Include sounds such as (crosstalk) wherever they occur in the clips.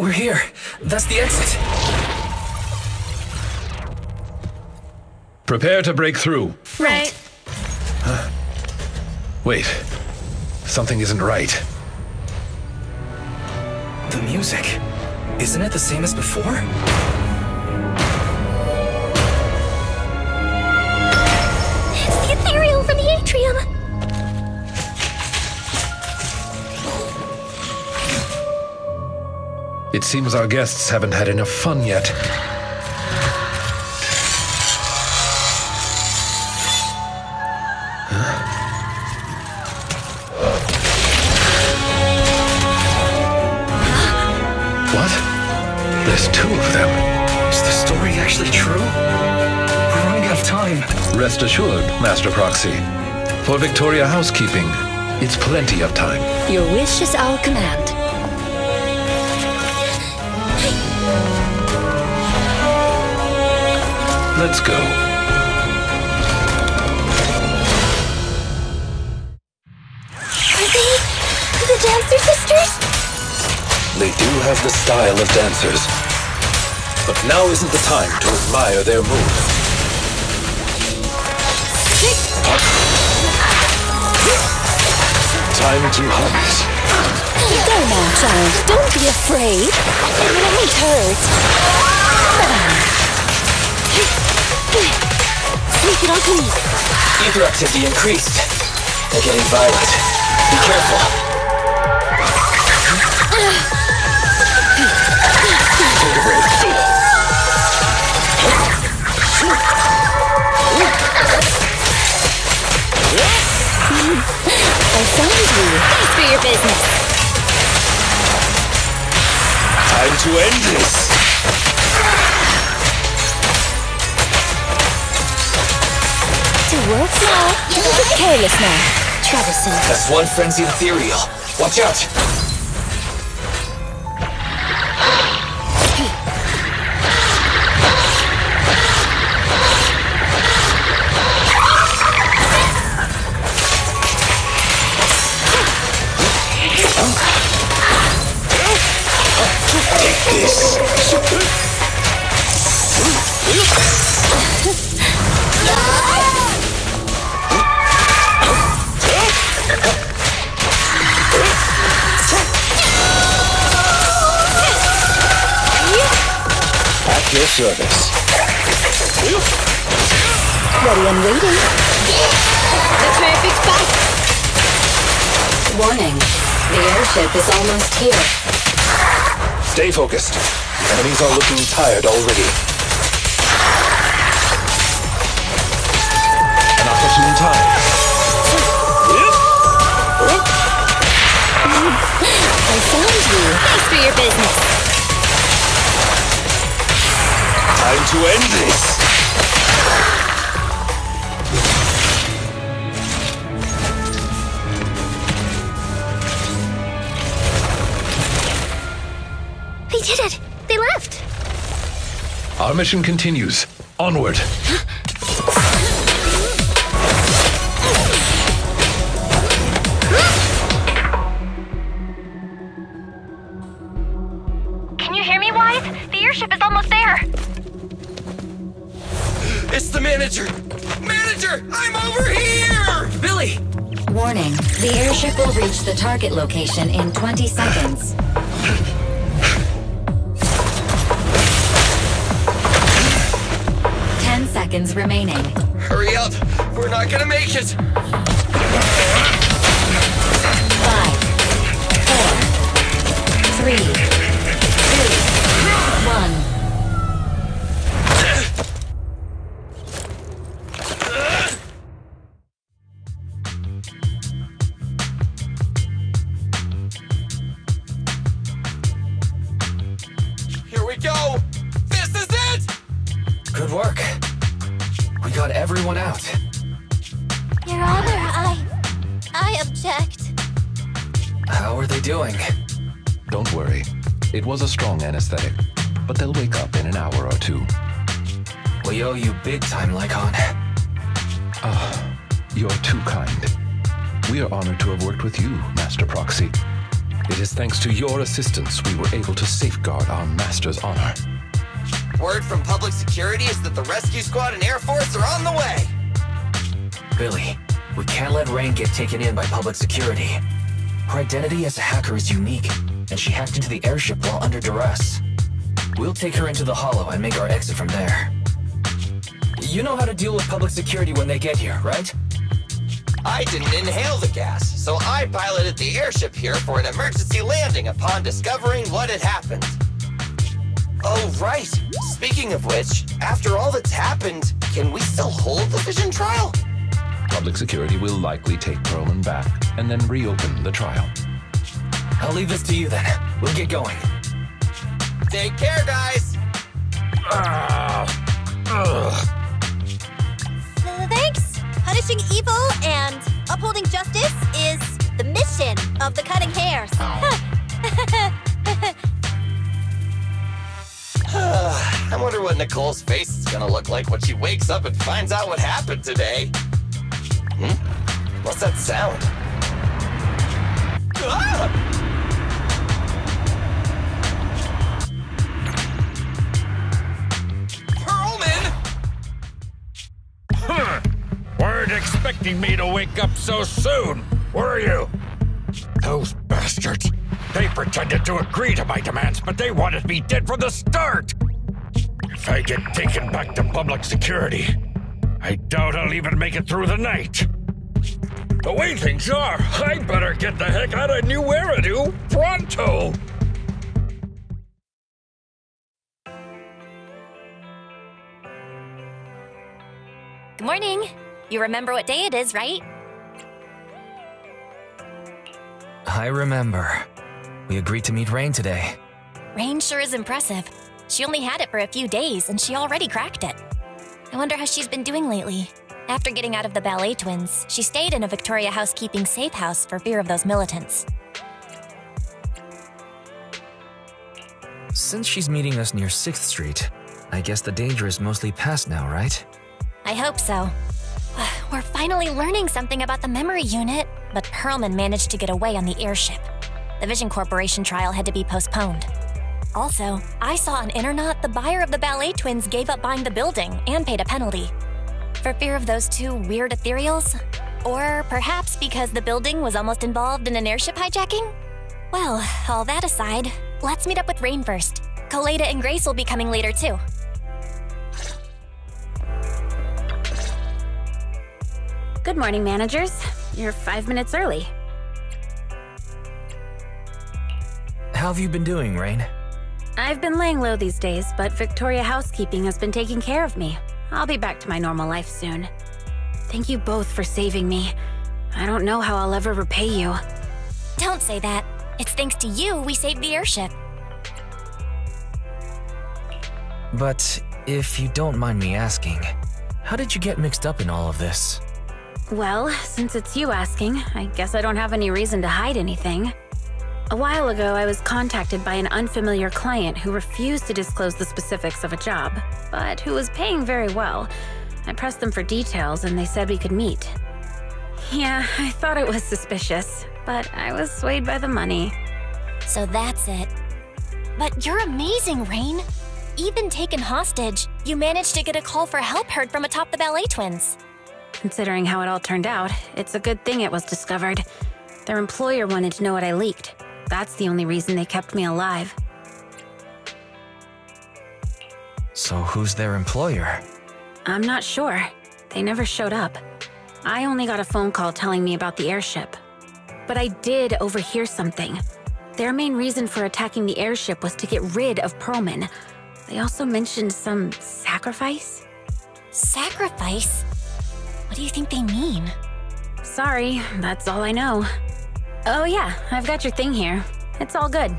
We're here. That's the exit. Prepare to break through. Right. Huh? Wait. Something isn't right. The music. Isn't it the same as before? It seems our guests haven't had enough fun yet. Huh? What? There's two of them. Is the story actually true? We're running out of time. Rest assured, Master Proxy. For Victoria housekeeping, it's plenty of time. Your wish is our command. Let's go. Are they the Dancer Sisters? They do have the style of dancers. But now isn't the time to admire their moves. Time to hunt. Go now, child. Don't be afraid. It won't hurt. Sneak it onto me. Ether activity increased. They're getting violent. Be careful. I found you. Thanks for your business. Time to end this. To work now. Get careless now. Troublesome. That's one frenzied ethereal. Watch out. This. At your service. Ready and waiting. The perfect fight. Warning. The airship is almost here. Stay focused. Enemies are looking tired already. An opportune time. I found you. Thanks for your business. Time to end this. They did it. They left. Our mission continues. Onward. Reach the target location in 20 seconds. Ten seconds remaining. Hurry up. We're not gonna make it. Five, four, three, Good work. We got everyone out. Your Honor, I. I object. How are they doing? Don't worry. It was a strong anesthetic, but they'll wake up in an hour or two. We owe you big time, Lycaon. Ah, you're too kind. We are honored to have worked with you, Master Proxy. It is thanks to your assistance we were able to safeguard our master's honor. Word from public security is that the rescue squad and Air Force are on the way. Billy, we can't let Rain get taken in by public security. Her identity as a hacker is unique, and she hacked into the airship while under duress. We'll take her into the Hollow and make our exit from there. You know how to deal with public security when they get here, right? I didn't inhale the gas, so I piloted the airship here for an emergency landing upon discovering what had happened. Oh, right. Speaking of which, after all that's happened, can we still hold the vision trial? Public security will likely take Pearlman back and then reopen the trial. I'll leave this to you then. We'll get going. Take care, guys. Ah. Thanks! Punishing evil and upholding justice is the mission of the Cunning Hares. (laughs) wonder what Nicole's face is gonna look like when she wakes up and finds out what happened today. Hmm? What's that sound? Ah! Expecting me to wake up so soon, were you? Those bastards. They pretended to agree to my demands, but they wanted me dead from the start. If I get taken back to public security, I doubt I'll even make it through the night. The way things are, I better get the heck out of New Eridu pronto. Good morning. You remember what day it is, right? I remember. We agreed to meet Rain today. Rain sure is impressive. She only had it for a few days and she already cracked it. I wonder how she's been doing lately. After getting out of the ballet twins, she stayed in a Victoria housekeeping safe house for fear of those militants. Since she's meeting us near 6th Street, I guess the danger is mostly past now, right? I hope so. Uh, we're finally learning something about the memory unit, but Pearlman managed to get away on the airship. The Vision Corporation trial had to be postponed. Also, I saw on Internet the buyer of the ballet twins gave up buying the building and paid a penalty. For fear of those two weird ethereals? Or perhaps because the building was almost involved in an airship hijacking? Well, all that aside, let's meet up with Rain first. Koleda and Grace will be coming later too. Good morning, managers. You're five minutes early. How have you been doing, Rain? I've been laying low these days, but Victoria Housekeeping has been taking care of me. I'll be back to my normal life soon. Thank you both for saving me. I don't know how I'll ever repay you. Don't say that. It's thanks to you we saved the airship. But if you don't mind me asking, how did you get mixed up in all of this? Well, since it's you asking, I guess I don't have any reason to hide anything. A while ago, I was contacted by an unfamiliar client who refused to disclose the specifics of a job, but who was paying very well. I pressed them for details and they said we could meet. Yeah, I thought it was suspicious, but I was swayed by the money. So that's it. But you're amazing, Rain. Even taken hostage, you managed to get a call for help heard from atop the ballet twins. Considering how it all turned out, it's a good thing it was discovered. Their employer wanted to know what I leaked. That's the only reason they kept me alive. So who's their employer? I'm not sure. They never showed up. I only got a phone call telling me about the airship. But I did overhear something. Their main reason for attacking the airship was to get rid of Pearlman. They also mentioned some sacrifice. Sacrifice? What do you think they mean? Sorry, that's all I know. Oh yeah, I've got your thing here. It's all good.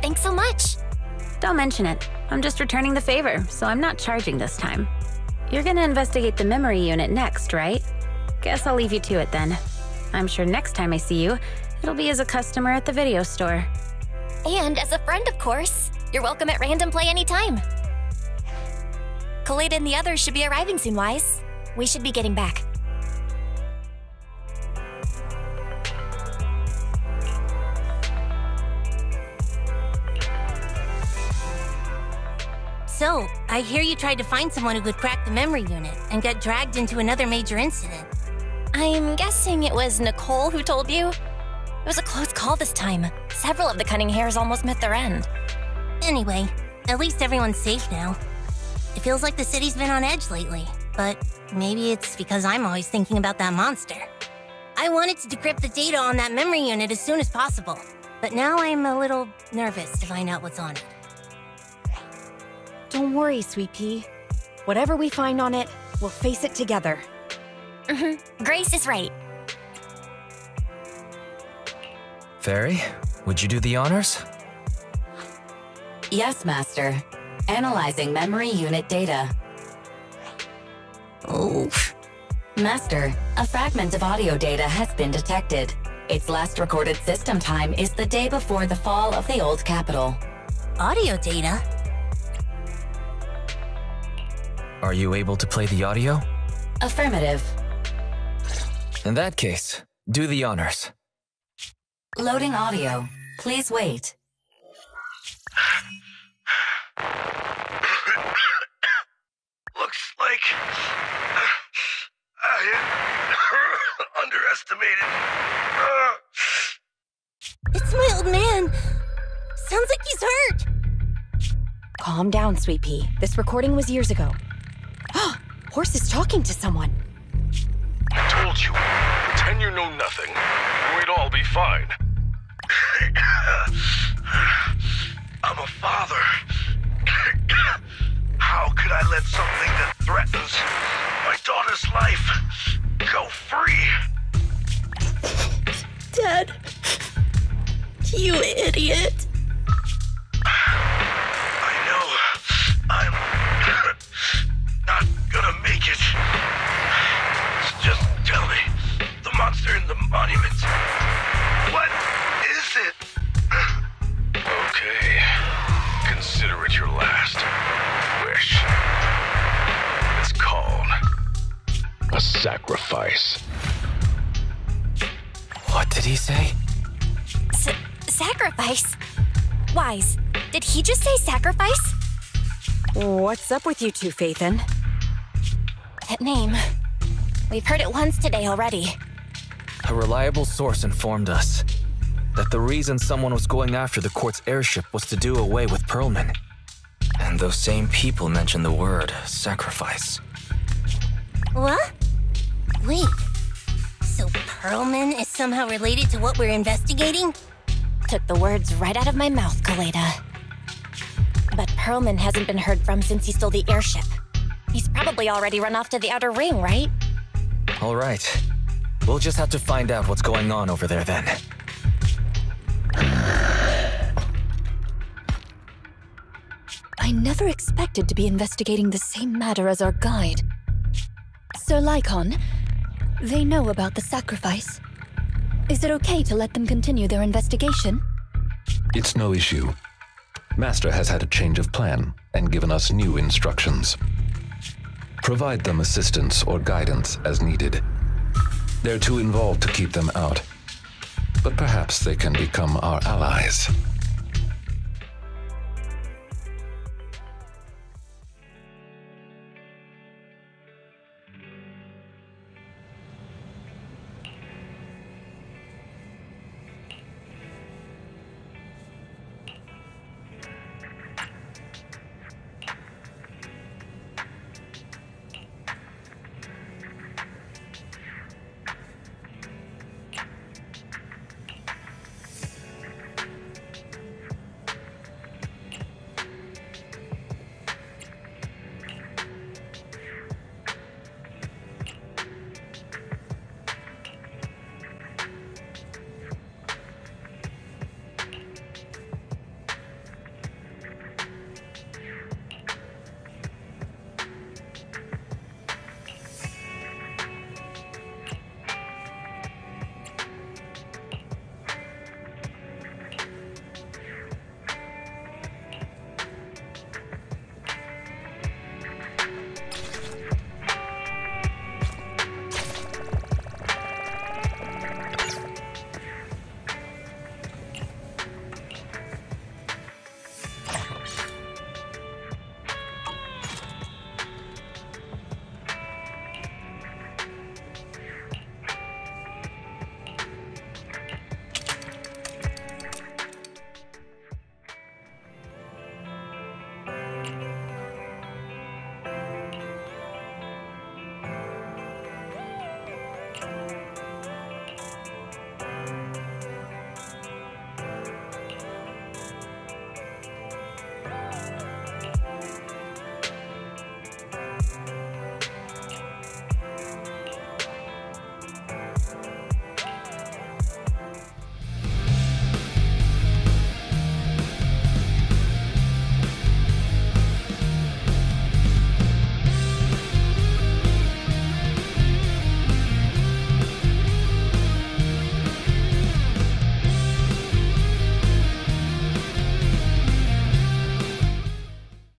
Thanks so much. Don't mention it. I'm just returning the favor, so I'm not charging this time. You're gonna investigate the memory unit next, right? Guess I'll leave you to it then. I'm sure next time I see you, it'll be as a customer at the video store. And as a friend, of course. You're welcome at Random Play anytime. Koleda and the others should be arriving soon, Wise. We should be getting back. So, I hear you tried to find someone who could crack the memory unit and got dragged into another major incident. I'm guessing it was Nicole who told you? It was a close call this time. Several of the Cunning Hares almost met their end. Anyway, at least everyone's safe now. It feels like the city's been on edge lately, but maybe it's because I'm always thinking about that monster. I wanted to decrypt the data on that memory unit as soon as possible, but now I'm a little nervous to find out what's on it. Don't worry, Sweet Pea. Whatever we find on it, we'll face it together. Mm-hmm. Grace is right. Fairy, would you do the honors? Yes, Master. Analyzing memory unit data. Oof. Master, a fragment of audio data has been detected. Its last recorded system time is the day before the fall of the old capital. Audio data? Are you able to play the audio? Affirmative. In that case, do the honors. Loading audio. Please wait. (coughs) Looks like uh, I (coughs) underestimated. Uh. It's my old man. Sounds like he's hurt. Calm down, Sweet Pea. This recording was years ago. Horse is talking to someone. I told you, pretend you know nothing, and we'd all be fine. (coughs) I'm a father. (coughs) How could I let something that threatens my daughter's life go free? Dad. You idiot. Sacrifice. What did he say? S sacrifice? Wise, did he just say sacrifice? What's up with you two, Phaethon? That name. We've heard it once today already. A reliable source informed us that the reason someone was going after the court's airship was to do away with Pearlman. And those same people mentioned the word sacrifice. What? Wait. So Pearlman is somehow related to what we're investigating? Took the words right out of my mouth, Koleda. But Pearlman hasn't been heard from since he stole the airship. He's probably already run off to the outer ring, right? All right. We'll just have to find out what's going on over there then. I never expected to be investigating the same matter as our guide. Sir Lycaon, they know about the sacrifice. Is it okay to let them continue their investigation? It's no issue. Master has had a change of plan and given us new instructions. Provide them assistance or guidance as needed. They're too involved to keep them out, but perhaps they can become our allies.